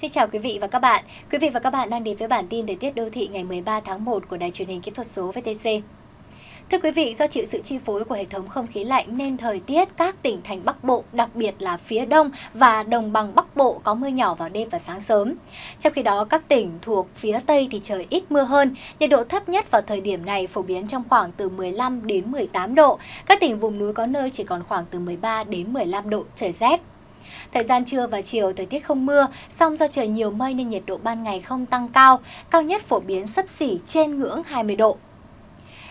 Xin chào quý vị và các bạn. Quý vị và các bạn đang đến với bản tin thời tiết đô thị ngày 13 tháng 1 của Đài truyền hình kỹ thuật số VTC. Thưa quý vị, do chịu sự chi phối của hệ thống không khí lạnh nên thời tiết các tỉnh thành Bắc Bộ, đặc biệt là phía Đông và đồng bằng Bắc Bộ có mưa nhỏ vào đêm và sáng sớm. Trong khi đó, các tỉnh thuộc phía Tây thì trời ít mưa hơn, nhiệt độ thấp nhất vào thời điểm này phổ biến trong khoảng từ 15 đến 18 độ. Các tỉnh vùng núi có nơi chỉ còn khoảng từ 13 đến 15 độ, trời rét. Thời gian trưa và chiều thời tiết không mưa, song do trời nhiều mây nên nhiệt độ ban ngày không tăng cao, cao nhất phổ biến sấp xỉ trên ngưỡng 20 độ.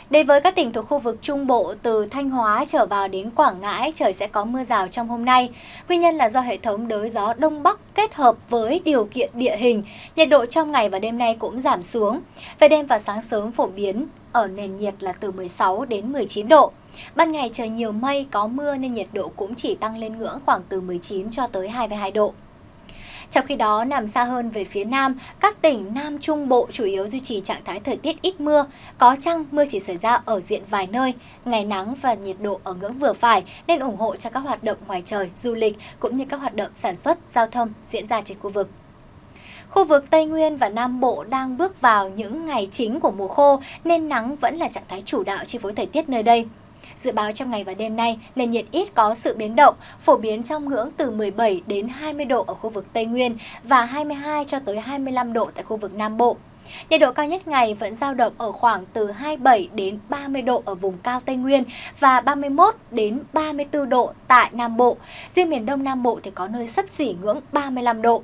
Đến với các tỉnh thuộc khu vực Trung Bộ từ Thanh Hóa trở vào đến Quảng Ngãi, trời sẽ có mưa rào trong hôm nay. Nguyên nhân là do hệ thống đới gió Đông Bắc kết hợp với điều kiện địa hình, nhiệt độ trong ngày và đêm nay cũng giảm xuống. Về đêm và sáng sớm phổ biến ở nền nhiệt là từ 16 đến 19 độ. Ban ngày trời nhiều mây, có mưa nên nhiệt độ cũng chỉ tăng lên ngưỡng khoảng từ 19 cho tới 22 độ. Trong khi đó, nằm xa hơn về phía Nam, các tỉnh Nam Trung Bộ chủ yếu duy trì trạng thái thời tiết ít mưa, có chăng mưa chỉ xảy ra ở diện vài nơi, ngày nắng và nhiệt độ ở ngưỡng vừa phải nên ủng hộ cho các hoạt động ngoài trời, du lịch cũng như các hoạt động sản xuất, giao thông diễn ra trên khu vực. Khu vực Tây Nguyên và Nam Bộ đang bước vào những ngày chính của mùa khô nên nắng vẫn là trạng thái chủ đạo chi phối thời tiết nơi đây. Dự báo trong ngày và đêm nay, nền nhiệt ít có sự biến động, phổ biến trong ngưỡng từ 17 đến 20 độ ở khu vực Tây Nguyên và 22 cho tới 25 độ tại khu vực Nam Bộ. Nhiệt độ cao nhất ngày vẫn dao động ở khoảng từ 27 đến 30 độ ở vùng cao Tây Nguyên và 31 đến 34 độ tại Nam Bộ. Riêng miền Đông Nam Bộ thì có nơi sấp xỉ ngưỡng 35 độ.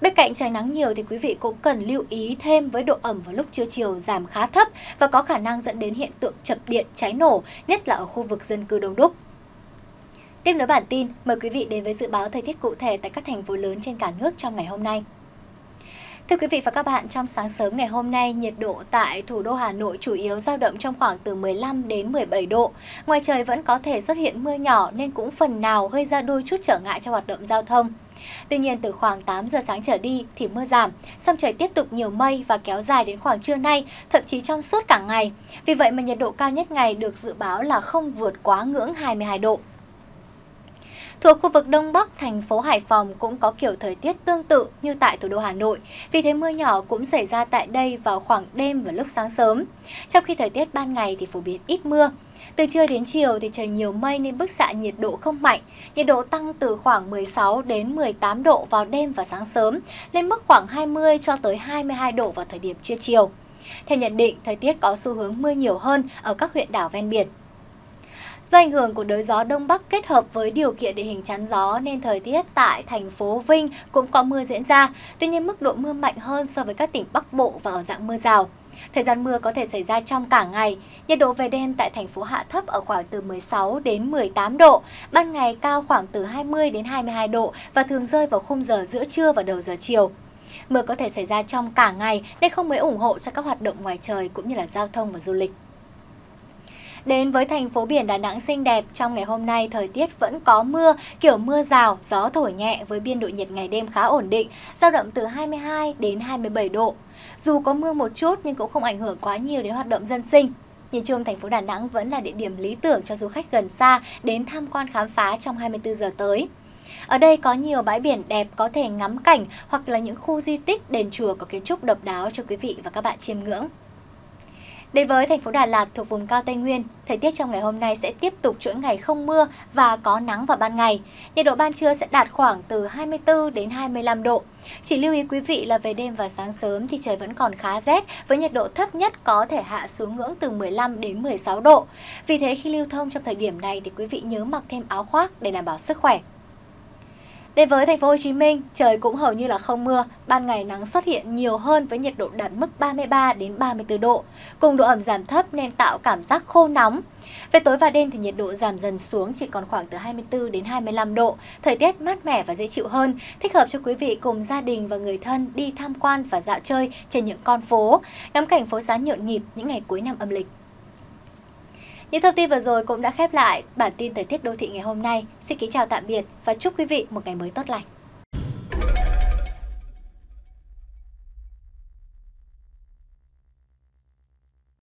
Bên cạnh trời nắng nhiều thì quý vị cũng cần lưu ý thêm với độ ẩm vào lúc trưa chiều giảm khá thấp và có khả năng dẫn đến hiện tượng chập điện cháy nổ, nhất là ở khu vực dân cư đông đúc. Tiếp nối bản tin, mời quý vị đến với dự báo thời tiết cụ thể tại các thành phố lớn trên cả nước trong ngày hôm nay. Thưa quý vị và các bạn, trong sáng sớm ngày hôm nay, nhiệt độ tại thủ đô Hà Nội chủ yếu dao động trong khoảng từ 15 đến 17 độ. Ngoài trời vẫn có thể xuất hiện mưa nhỏ nên cũng phần nào gây ra đôi chút trở ngại cho hoạt động giao thông. Tuy nhiên từ khoảng 8 giờ sáng trở đi thì mưa giảm, song trời tiếp tục nhiều mây và kéo dài đến khoảng trưa nay, thậm chí trong suốt cả ngày. Vì vậy mà nhiệt độ cao nhất ngày được dự báo là không vượt quá ngưỡng 22 độ. Thuộc khu vực Đông Bắc, thành phố Hải Phòng cũng có kiểu thời tiết tương tự như tại thủ đô Hà Nội. Vì thế mưa nhỏ cũng xảy ra tại đây vào khoảng đêm và lúc sáng sớm. Trong khi thời tiết ban ngày thì phổ biến ít mưa. Từ trưa đến chiều thì trời nhiều mây nên bức xạ nhiệt độ không mạnh. Nhiệt độ tăng từ khoảng 16 đến 18 độ vào đêm và sáng sớm, lên mức khoảng 20 cho tới 22 độ vào thời điểm trưa chiều. Theo nhận định, thời tiết có xu hướng mưa nhiều hơn ở các huyện đảo ven biển. Do ảnh hưởng của đới gió đông bắc kết hợp với điều kiện địa hình chắn gió nên thời tiết tại thành phố Vinh cũng có mưa diễn ra. Tuy nhiên mức độ mưa mạnh hơn so với các tỉnh Bắc Bộ và ở dạng mưa rào. Thời gian mưa có thể xảy ra trong cả ngày. Nhiệt độ về đêm tại thành phố Hạ Thấp ở khoảng từ 16 đến 18 độ, ban ngày cao khoảng từ 20 đến 22 độ và thường rơi vào khung giờ giữa trưa và đầu giờ chiều. Mưa có thể xảy ra trong cả ngày nên không mấy ủng hộ cho các hoạt động ngoài trời cũng như là giao thông và du lịch. Đến với thành phố biển Đà Nẵng xinh đẹp, trong ngày hôm nay thời tiết vẫn có mưa, kiểu mưa rào, gió thổi nhẹ với biên độ nhiệt ngày đêm khá ổn định, dao động từ 22 đến 27 độ. Dù có mưa một chút nhưng cũng không ảnh hưởng quá nhiều đến hoạt động dân sinh. Nhìn chung, thành phố Đà Nẵng vẫn là địa điểm lý tưởng cho du khách gần xa đến tham quan khám phá trong 24 giờ tới. Ở đây có nhiều bãi biển đẹp có thể ngắm cảnh hoặc là những khu di tích, đền chùa có kiến trúc độc đáo cho quý vị và các bạn chiêm ngưỡng. Đến với thành phố Đà Lạt thuộc vùng cao Tây Nguyên, thời tiết trong ngày hôm nay sẽ tiếp tục chuỗi ngày không mưa và có nắng vào ban ngày. Nhiệt độ ban trưa sẽ đạt khoảng từ 24 đến 25 độ. Chỉ lưu ý quý vị là về đêm và sáng sớm thì trời vẫn còn khá rét với nhiệt độ thấp nhất có thể hạ xuống ngưỡng từ 15 đến 16 độ. Vì thế khi lưu thông trong thời điểm này thì quý vị nhớ mặc thêm áo khoác để đảm bảo sức khỏe. Đến với thành phố Hồ Chí Minh, trời cũng hầu như là không mưa, ban ngày nắng xuất hiện nhiều hơn với nhiệt độ đạt mức 33 đến 34 độ. Cùng độ ẩm giảm thấp nên tạo cảm giác khô nóng. Về tối và đêm thì nhiệt độ giảm dần xuống chỉ còn khoảng từ 24 đến 25 độ, thời tiết mát mẻ và dễ chịu hơn, thích hợp cho quý vị cùng gia đình và người thân đi tham quan và dạo chơi trên những con phố, ngắm cảnh phố xá nhộn nhịp những ngày cuối năm âm lịch. Những thông tin vừa rồi cũng đã khép lại bản tin thời tiết đô thị ngày hôm nay. Xin kính chào tạm biệt và chúc quý vị một ngày mới tốt lành.